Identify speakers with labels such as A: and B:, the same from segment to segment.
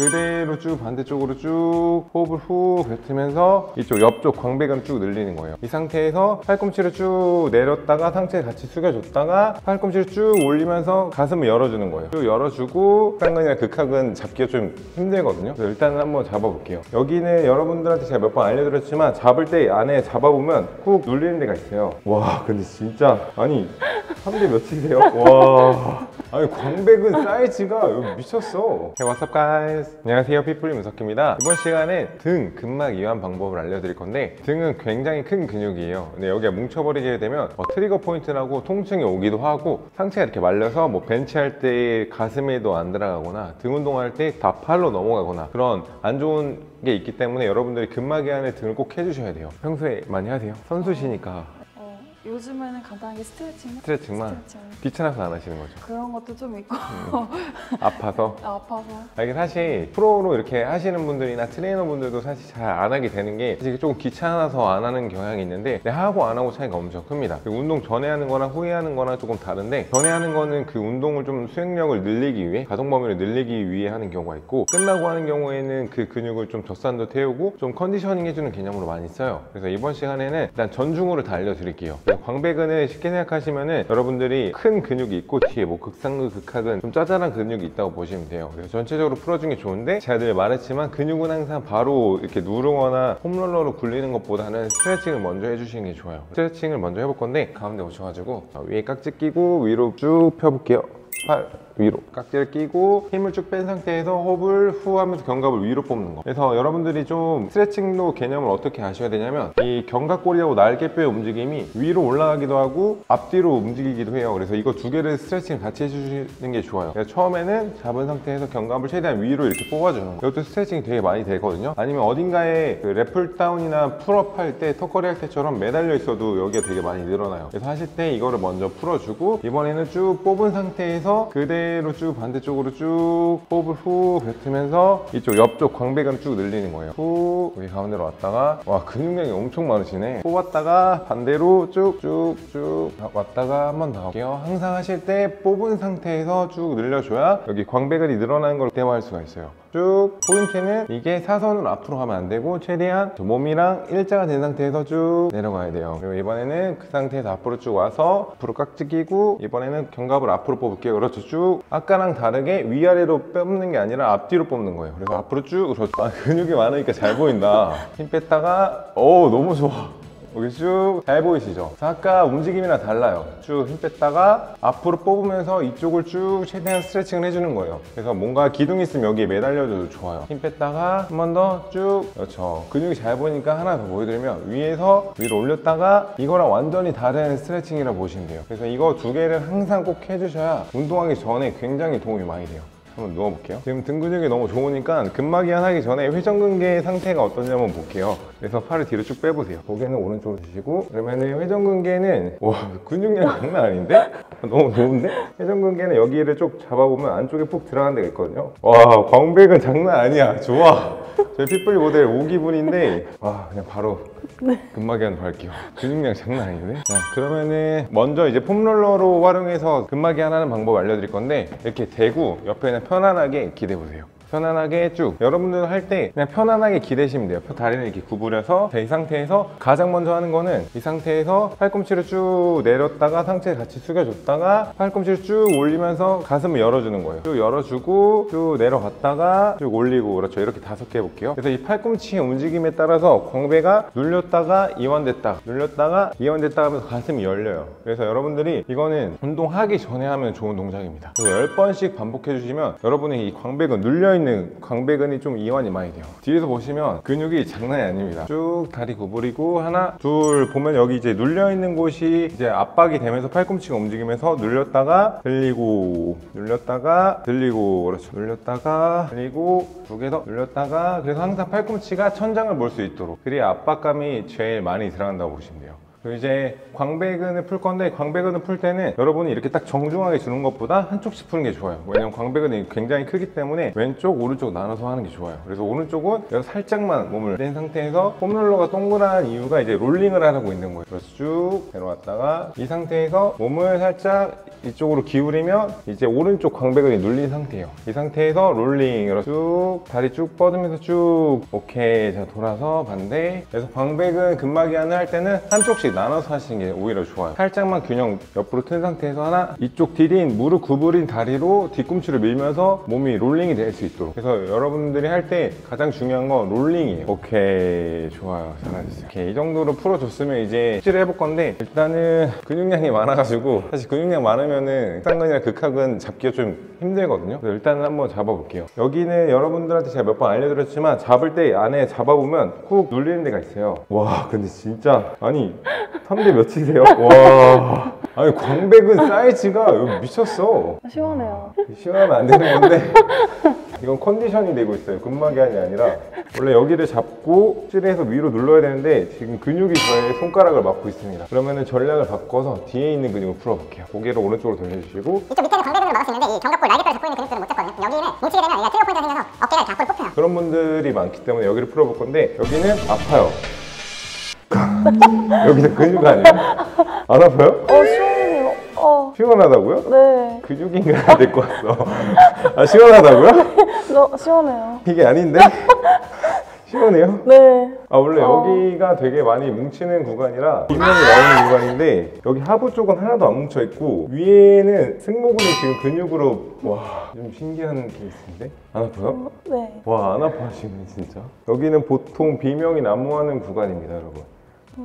A: 그대로 쭉 반대쪽으로 쭉 호흡을 후 뱉으면서 이쪽 옆쪽 광배근 쭉 늘리는 거예요. 이 상태에서 팔꿈치를 쭉 내렸다가 상체 같이 숙여줬다가 팔꿈치를 쭉 올리면서 가슴을 열어주는 거예요. 쭉 열어주고 쌍근이랑 극하근 잡기가 좀 힘들거든요. 그래서 일단은 한번 잡아볼게요. 여기는 여러분들한테 제가 몇 번 알려드렸지만 잡을 때 안에 잡아보면 꾹 눌리는 데가 있어요. 와 근데 진짜 아니 3대 몇이세요? 와. 아니 광배근 사이즈가 미쳤어. Hey what's up guys? 안녕하세요. 피플리 문석입니다. 이번 시간에 등 근막 이완 방법을 알려드릴 건데 등은 굉장히 큰 근육이에요. 근데 여기가 뭉쳐버리게 되면 뭐 trigger point라고 통증이 오기도 하고 상체가 이렇게 말려서 뭐 벤치할 때 가슴에도 안 들어가거나 등 운동할 때 다 팔로 넘어가거나 그런 안 좋은 게 있기 때문에 여러분들이 근막 이완에 등을 꼭 해주셔야 돼요. 평소에 많이 하세요? 선수시니까.
B: 어, 요즘에는 간단하게 스트레칭
A: 스트레칭만
B: 스트레칭.
A: 귀찮아서 안 하시는 거죠?
B: 그런 것도 좀 있고.
A: 아파서?
B: 아파서.
A: 아, 이게 사실 프로로 이렇게 하시는 분들이나 트레이너 분들도 사실 잘 안 하게 되는 게 사실 조금 귀찮아서 안 하는 경향이 있는데 하고 안 하고 차이가 엄청 큽니다. 그 운동 전에 하는 거랑 후에 하는 거랑 조금 다른데 전에 하는 거는 그 운동을 좀 수행력을 늘리기 위해 가동 범위를 늘리기 위해 하는 경우가 있고 끝나고 하는 경우에는 그 근육을 좀 젖산도 태우고 좀 conditioning 해주는 개념으로 많이 써요. 그래서 이번 시간에는 일단 전중으로 다 알려드릴게요 광배근을 쉽게 생각하시면은 여러분들이 큰 근육이 있고 뒤에 뭐 극상근 극하근 좀 짜잘한 근육이 있다고 보시면 돼요. 그래서 전체적으로 풀어준 게 좋은데 제가 늘 말했지만 근육은 항상 바로 이렇게 누르거나 foam roller로 굴리는 것보다는 스트레칭을 먼저 해주시는 게 좋아요. 스트레칭을 먼저 해볼 건데 가운데 오셔가지고 자, 위에 깍지 끼고 위로 쭉 펴볼게요. 팔 위로 깍지를 끼고 힘을 쭉 뺀 상태에서 호흡을 후 하면서 견갑을 위로 뽑는 거. 그래서 여러분들이 좀 스트레칭도 개념을 어떻게 아셔야 되냐면 이 견갑골이라고 날개뼈의 움직임이 위로 올라가기도 하고 앞뒤로 움직이기도 해요. 그래서 이거 두 개를 스트레칭 같이 해주시는 게 좋아요. 그래서 처음에는 잡은 상태에서 견갑을 최대한 위로 이렇게 뽑아주는 거. 이것도 스트레칭이 되게 많이 되거든요. 아니면 어딘가에 그 lat pull down이나 pull up 할 때 턱걸이 할 때처럼 매달려 있어도 여기가 되게 많이 늘어나요. 그래서 하실 때 이거를 먼저 풀어주고 이번에는 쭉 뽑은 상태에서 그대로 쭉 반대쪽으로 쭉 호흡을 후 뱉으면서 이쪽 옆쪽 광배근 쭉 늘리는 거예요. 후 여기 가운데로 왔다가 와 근육량이 엄청 많으시네. 뽑았다가 반대로 쭉쭉쭉 왔다가 한 번 더 할게요. 항상 하실 때 뽑은 상태에서 쭉 늘려줘야 여기 광배근이 늘어나는 걸 대화할 수가 있어요 쭉 포인트는 이게 사선으로 앞으로 가면 안 되고 최대한 몸이랑 일자가 된 상태에서 쭉 내려가야 돼요. 그리고 이번에는 그 상태에서 앞으로 쭉 와서 앞으로 깍지 끼고 이번에는 견갑을 앞으로 뽑을게요. 그렇죠. 쭉 아까랑 다르게 위아래로 뽑는 게 아니라 앞뒤로 뽑는 거예요. 그래서 앞으로 쭉 그렇죠. 아, 근육이 많으니까 잘 보인다. 힘 뺐다가 오 너무 좋아 여기 쭉 잘 보이시죠? 아까 움직임이랑 달라요. 쭉 힘 뺐다가 앞으로 뽑으면서 이쪽을 쭉 최대한 스트레칭을 해주는 거예요. 그래서 뭔가 기둥 있으면 여기에 매달려줘도 좋아요. 힘 뺐다가 한 번 더 쭉 그렇죠. 근육이 잘 보이니까 하나 더 보여드리면 위에서 위로 올렸다가 이거랑 완전히 다른 스트레칭이라 고 보시면 돼요. 그래서 이거 두 개를 항상 꼭 해주셔야 운동하기 전에 굉장히 도움이 많이 돼요. 한번 누워볼게요. 지금 등 근육이 너무 좋으니까 근막이완 하기 전에 회전근개 상태가 어떤지 한번 볼게요. 그래서 팔을 뒤로 쭉 빼보세요. 고개는 오른쪽으로 주시고 그러면은 회전근개는 와 근육량 장난 아닌데? 너무 좋은데? 회전근개는 여기를 쭉 잡아보면 안쪽에 푹 들어가는 데가 있거든요. 와 광배근 장난 아니야. 좋아. 저희 핏불리 모델 5기분인데 와 그냥 바로 근막이완 할게요. 근육량 장난 아닌데? 자 그러면은 먼저 이제 폼롤러로 활용해서 근막이완 하는 방법 알려드릴 건데 이렇게 대고 옆에는 편안하게 기대보세요. 편안하게 쭉 여러분들 할 때 그냥 편안하게 기대시면 돼요. 다리를 이렇게 구부려서 자, 이 상태에서 가장 먼저 하는 거는 이 상태에서 팔꿈치를 쭉 내렸다가 상체 같이 숙여줬다가 팔꿈치를 쭉 올리면서 가슴을 열어주는 거예요. 쭉 열어주고 쭉 내려갔다가 쭉 올리고 그렇죠. 이렇게 다섯 개 해볼게요. 그래서 이 팔꿈치의 움직임에 따라서 광배가 눌렸다가 이완됐다. 눌렸다가 이완됐다 하면서 가슴이 열려요. 그래서 여러분들이 이거는 운동하기 전에 하면 좋은 동작입니다. 그래서 10번씩 반복해 주시면 여러분의 이 광배근 눌려있는 광배근이 좀 이완이 많이 돼요. 뒤에서 보시면 근육이 장난이 아닙니다. 쭉 다리 구부리고 하나 둘 보면 여기 이제 눌려있는 곳이 이제 압박이 되면서 팔꿈치가 움직이면서 눌렸다가 들리고 눌렸다가 들리고 그렇죠. 눌렸다가 들리고 두 개 더 눌렸다가 그래서 항상 팔꿈치가 천장을 볼 수 있도록. 그래야 압박감이 제일 많이 들어간다고 보시면 돼요 이제 광배근을 풀 건데 광배근을 풀 때는 여러분이 이렇게 딱 정중앙에 두는 것보다 한쪽씩 푸는 게 좋아요. 왜냐면 광배근이 굉장히 크기 때문에 왼쪽, 오른쪽 나눠서 하는 게 좋아요. 그래서 오른쪽은 살짝만 몸을 낸 상태에서 foam roller가 동그란 이유가 이제 롤링을 하고 있는 거예요. 그래서 쭉 내려왔다가 이 상태에서 몸을 살짝 이쪽으로 기울이면 이제 오른쪽 광배근이 눌린 상태예요. 이 상태에서 롤링으로 쭉 다리 쭉 뻗으면서 쭉 오케이 자 돌아서 반대 그래서 광배근 근막이완을 할 때는 한쪽씩 나눠서 하시는 게 오히려 좋아요. 살짝만 균형 옆으로 튼 상태에서 하나 이쪽 디딘 무릎 구부린 다리로 뒤꿈치를 밀면서 몸이 롤링이 될 수 있도록 그래서 여러분들이 할 때 가장 중요한 건 롤링이에요. 오케이 좋아요 잘하셨어요. 오케이 이 정도로 풀어줬으면 이제 숙지를 해볼 건데 일단은 근육량이 많아가지고 사실 근육량 많으면은 쌍근이나 극학은 잡기가 좀 힘들거든요. 그래서 일단은 한번 잡아볼게요. 여기는 여러분들한테 제가 몇 번 알려드렸지만 잡을 때 안에 잡아보면 꾹 눌리는 데가 있어요. 와 근데 진짜 아니 3대 몇이세요? 와 아니 광배근 사이즈가 미쳤어.
B: 시원해요.
A: 시원하면 안 되는 건데 이건 컨디션이 되고 있어요. 근막이완이 아니라 원래 여기를 잡고 찔해서 위로 눌러야 되는데 지금 근육이 저의 손가락을 막고 있습니다. 그러면은 전략을 바꿔서 뒤에 있는 근육을 풀어볼게요. 고개를 오른쪽으로 돌려주시고
C: 이쪽 밑에는 광배근을 잡을 수 있는데 이 견갑골 날개뼈를 잡고 있는 근육들은 못 잡거든요. 여기는 뭉치게 되면 얘가 trigger point가 생겨서 어깨가 앞으로 뽑혀요.
A: 그런 분들이 많기 때문에 여기를 풀어볼 건데 여기는 아파요. 여기는 근육 아니에요? 안 아파요?
B: 어, 시원해요. 어,
A: 시원하다고요?
B: 네.
A: 근육인가 될것 같어. 아 시원하다고요?
B: 너, 시원해요.
A: 이게 아닌데? 시원해요?
B: 네.
A: 아 원래
B: 어.
A: 여기가 되게 많이 뭉치는 구간이라 비명이 나오는 구간인데 여기 하부 쪽은 하나도 안 뭉쳐 있고 위에는 승모근이 지금 근육으로 와 좀 신기한 케이스인데 안 아파요?
B: 네.
A: 와 안 아파하시네 진짜 여기는 보통 비명이 난무하는 구간입니다 여러분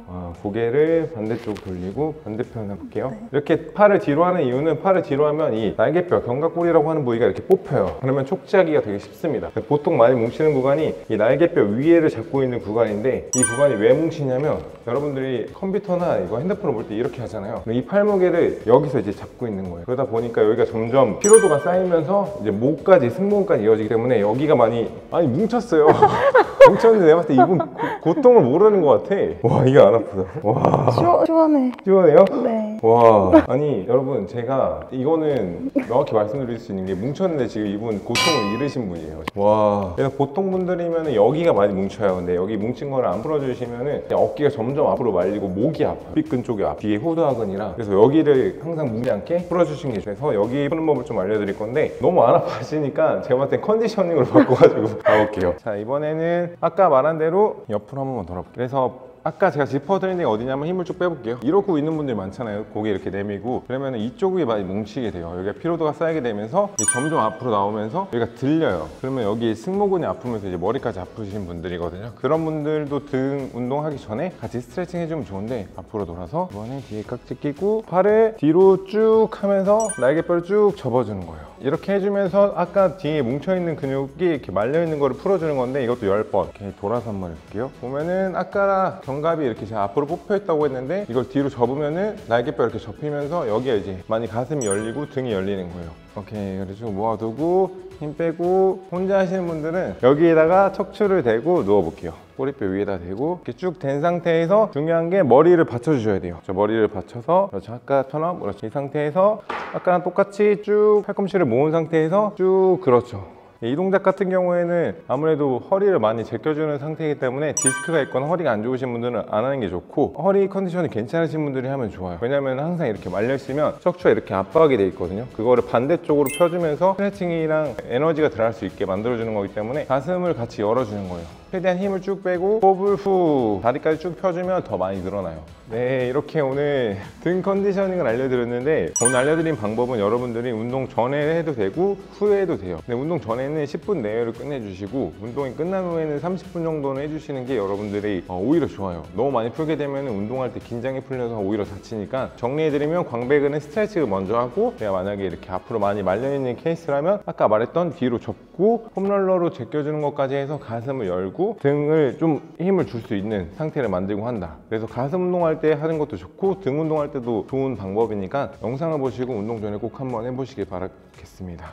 A: 아, 고개를 반대쪽 돌리고 반대편 해볼게요. 이렇게 팔을 뒤로 하는 이유는 팔을 뒤로 하면 이 날개뼈, 견갑골이라고 하는 부위가 이렇게 뽑혀요. 그러면 촉지하기가 되게 쉽습니다. 보통 많이 뭉치는 구간이 이 날개뼈 위에를 잡고 있는 구간인데 이 구간이 왜 뭉치냐면 여러분들이 컴퓨터나 이거 핸드폰을 볼 때 이렇게 하잖아요. 이 팔무게를 여기서 이제 잡고 있는 거예요. 그러다 보니까 여기가 점점 피로도가 쌓이면서 이제 목까지 승모근까지 이어지기 때문에 여기가 많이 아니 뭉쳤어요. 뭉쳤는데 내가 봤을 때 이분 고, 고통을 모르는 것 같아. 와 이게 안 아프다. 와.
B: 시원, 시원해.
A: 시원해요?
B: 네.
A: 와. 아니 여러분 제가 이거는 명확히 말씀드릴 수 있는 게 뭉쳤는데 지금 이분 고통을 잃으신 분이에요. 와. 그래서 보통 분들이면 여기가 많이 뭉쳐요. 근데 여기 뭉친 거를 안 풀어주시면은 어깨가 점점 앞으로 말리고 목이 아파요. 삐끈 쪽이 아파. 뒤에 호두하근이라 그래서 여기를 항상 무리 않게 풀어주시는 게 좋아서 여기 푸는 법을 좀 알려드릴 건데 너무 안 아파하시니까 제가 봤을 땐 컨디셔닝으로 바꿔가지고 가볼게요. 자 이번에는 아까 말한 대로 옆으로 한 번만 돌아볼게요. 그래서 아까 제가 짚어드린 데가 어디냐면 힘을 쭉 빼볼게요. 이러고 있는 분들 많잖아요. 고개 이렇게 내밀고 그러면 이쪽이 많이 뭉치게 돼요. 여기가 피로도가 쌓이게 되면서 점점 앞으로 나오면서 여기가 들려요. 그러면 여기 승모근이 아프면서 이제 머리까지 아프신 분들이거든요. 그런 분들도 등 운동하기 전에 같이 스트레칭 해주면 좋은데 앞으로 돌아서 이번에 뒤에 깍지 끼고 팔을 뒤로 쭉 하면서 날개뼈를 쭉 접어주는 거예요. 이렇게 해주면서 아까 뒤에 뭉쳐있는 근육이 이렇게 말려있는 거를 풀어주는 건데 이것도 10번 이렇게 돌아서 한 번 해볼게요 보면은 아까 견갑이 이렇게 제가 앞으로 뽑혀 있다고 했는데 이걸 뒤로 접으면은 날개뼈 이렇게 접히면서 여기가 이제 많이 가슴이 열리고 등이 열리는 거예요. 오케이. 그래서 좀 모아두고 힘 빼고 혼자 하시는 분들은 여기에다가 척추를 대고 누워볼게요. 꼬리뼈 위에다 대고 이렇게 쭉 된 상태에서 중요한 게 머리를 받쳐주셔야 돼요. 저 머리를 받쳐서 그렇죠. 아까처럼 그렇죠. 이 상태에서 아까랑 똑같이 쭉 팔꿈치를 모은 상태에서 쭉 그렇죠 이 동작 같은 경우에는 아무래도 허리를 많이 제껴주는 상태이기 때문에 디스크가 있거나 허리가 안 좋으신 분들은 안 하는 게 좋고 허리 컨디션이 괜찮으신 분들이 하면 좋아요. 왜냐면 항상 이렇게 말려있으면 척추가 이렇게 압박이 돼 있거든요. 그거를 반대쪽으로 펴주면서 스트레칭이랑 에너지가 들어갈 수 있게 만들어주는 거기 때문에 가슴을 같이 열어주는 거예요 최대한 힘을 쭉 빼고 호흡을 후 다리까지 쭉 펴주면 더 많이 늘어나요. 네 이렇게 오늘 등 컨디셔닝을 알려드렸는데 오늘 알려드린 방법은 여러분들이 운동 전에 해도 되고 후에 해도 돼요. 근데 운동 전에는 10분 내외로 끝내주시고 운동이 끝난 후에는 30분 정도는 해주시는 게 여러분들이 어, 오히려 좋아요. 너무 많이 풀게 되면 운동할 때 긴장이 풀려서 오히려 다치니까 정리해드리면 광배근은 스트레칭을 먼저 하고 내가 만약에 이렇게 앞으로 많이 말려있는 케이스라면 아까 말했던 뒤로 접고 홈롤러로 제껴주는 것까지 해서 가슴을 열고 등을 좀 힘을 줄 수 있는 상태를 만들고 한다 그래서 가슴 운동할 때 하는 것도 좋고 등 운동할 때도 좋은 방법이니까 영상을 보시고 운동 전에 꼭 한번 해보시길 바라겠습니다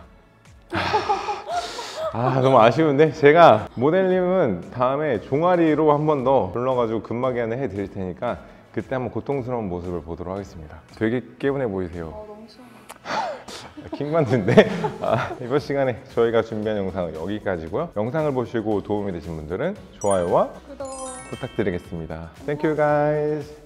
A: 아 너무 아쉬운데 제가 모델님은 다음에 종아리로 한 번 더 불러가지고 근막이완을 해드릴 테니까 그때 한번 고통스러운 모습을 보도록 하겠습니다. 되게 개운해 보이세요. 킹받는데 아, 이번 시간에 저희가 준비한 영상은 여기까지고요. 영상을 보시고 도움이 되신 분들은 좋아요와
B: 구독.
A: 부탁드리겠습니다. Thank you guys.